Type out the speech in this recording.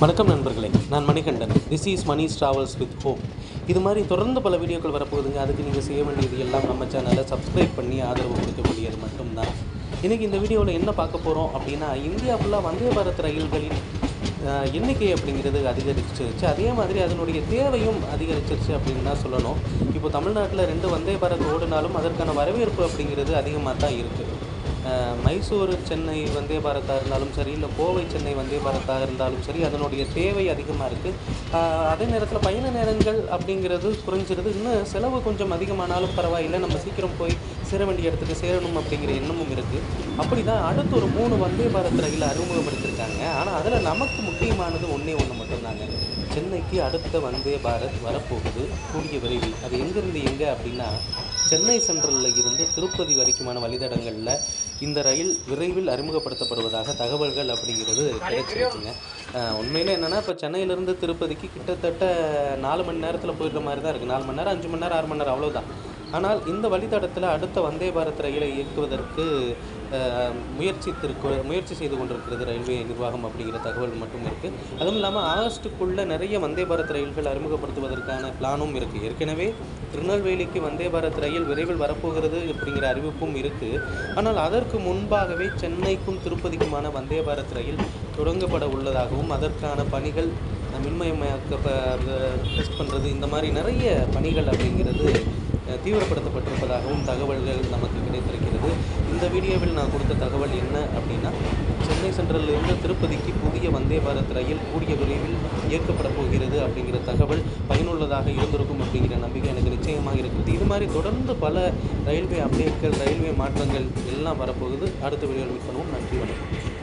வணக்கம் நண்பர்களே நான் Manikandan. This is Mani travels with home இது மாதிரி தொடர்ந்து பல வீடியோக்கள் வரப்போகுதுங்க. அதுக்கு நீங்கள் செய்ய வேண்டியது எல்லாம் நம்ம சேனலை சப்ஸ்கிரைப் பண்ணி ஆதரவு கொடுக்கக்கூடியது மட்டும்தான். இன்றைக்கி இந்த வீடியோவில் என்ன பார்க்க போகிறோம் அப்படின்னா இந்தியா ஃபுல்லாக வந்தே பாரத் ரயில்களின் எண்ணிக்கை அப்படிங்கிறது அதிகரிச்சிருச்சு. அதே மாதிரி அதனுடைய தேவையும் அதிகரிச்சிருச்சு அப்படின்னு தான் சொல்லணும். இப்போ தமிழ்நாட்டில் ரெண்டு வந்தே பாரத் ஓடினாலும் அதற்கான வரவேற்பு அப்படிங்கிறது அதிகமாக தான் இருக்குது மைசூர் சென்னை வந்தே பாரத்தாக இருந்தாலும் சரி இல்லை கோவை சென்னை வந்தே பாரத்தாக இருந்தாலும் சரி அதனுடைய தேவை அதிகமாக இருக்குது அதே நேரத்தில் பயண நேரங்கள் அப்படிங்கிறது குறைஞ்சிருது. இன்னும் செலவு கொஞ்சம் அதிகமானாலும் பரவாயில்லை. நம்ம சீக்கிரம் போய் சேர வேண்டிய இடத்துக்கு சேரணும் அப்படிங்கிற எண்ணமும் இருக்குது அப்படி தான் அடுத்து ஒரு மூணு வந்தே பாரத் ரயில் அறிமுகப்படுத்தியிருக்காங்க ஆனால் அதில் நமக்கு முக்கியமானது ஒன்றே ஒன்று மட்டும்தாங்க. சென்னைக்கு அடுத்த வந்தே பாரத் வரப்போகுது. கூடிய விரைவில். அது எங்கேருந்து எங்கே அப்படின்னா சென்னை சென்ட்ரலில் இருந்து திருப்பதி வரைக்குமான வழித்தடங்களில் இந்த ரயில் விரைவில் அறிமுகப்படுத்தப்படுவதாக தகவல்கள் அப்படிங்கிறது கிடைச்சிருக்குங்க உண்மையில் உண்மையிலே என்னென்னா இப்போ சென்னையிலேருந்து திருப்பதிக்கு கிட்டத்தட்ட நாலு மணி நேரத்தில் போயிடுற மாதிரி தான் இருக்குது நாலு மணி நேரம் அஞ்சு மணி நேரம் ஆறு மணி நேரம் அவ்வளோதான் ஆனால் இந்த வழித்தடத்தில் அடுத்த வந்தே பாரத் ரயிலை இயக்குவதற்கு முயற்சித்திருக்கு முயற்சி செய்து கொண்டிருக்கிறது ரயில்வே நிர்வாகம் அப்படிங்கிற தகவல் மட்டும் இருக்குது அதுவும் இல்லாமல் ஆகஸ்ட்டுக்குள்ளே நிறைய வந்தே பாரத் ரயில்கள் அறிமுகப்படுத்துவதற்கான பிளானும் இருக்குது ஏற்கனவே திருநெல்வேலிக்கு வந்தே பாரத் ரயில் விரைவில் வரப்போகிறது அப்படிங்கிற அறிவிப்பும் இருக்குது ஆனால் அதற்கு முன்பாகவே சென்னைக்கும் திருப்பதிக்குமான வந்தே பாரத் ரயில் தொடங்கப்பட உள்ளதாகவும் அதற்கான பணிகள் மின்மயமாக்க டெஸ்ட் பண்ணுறது இந்த மாதிரி நிறைய பணிகள் அப்படிங்கிறது தீவிரப்படுத்தப்பட்டிருப்பதாகவும் தகவல்கள் நமக்கு கிடைத்திருக்கிறது. இந்த வீடியோவில் நான் கொடுத்த தகவல் என்ன அப்படின்னா சென்னை சென்ட்ரலிருந்து திருப்பதிக்கு புதிய வந்தே பாரத் ரயில் கூடிய விரைவில் இயக்கப்பட போகிறது அப்படிங்கிற தகவல் பயனுள்ளதாக இருந்திருக்கும் அப்படிங்கிற நம்பிக்கை எனக்கு நிச்சயமாக இருக்குது. இது மாதிரி தொடர்ந்து பல ரயில்வே அப்டேட்கள் ரயில்வே மாற்றங்கள் எல்லாம் வரப்போகுது. அடுத்த வீடியோவில் மீட் பண்ணுவோம். நன்றி வணக்கம்.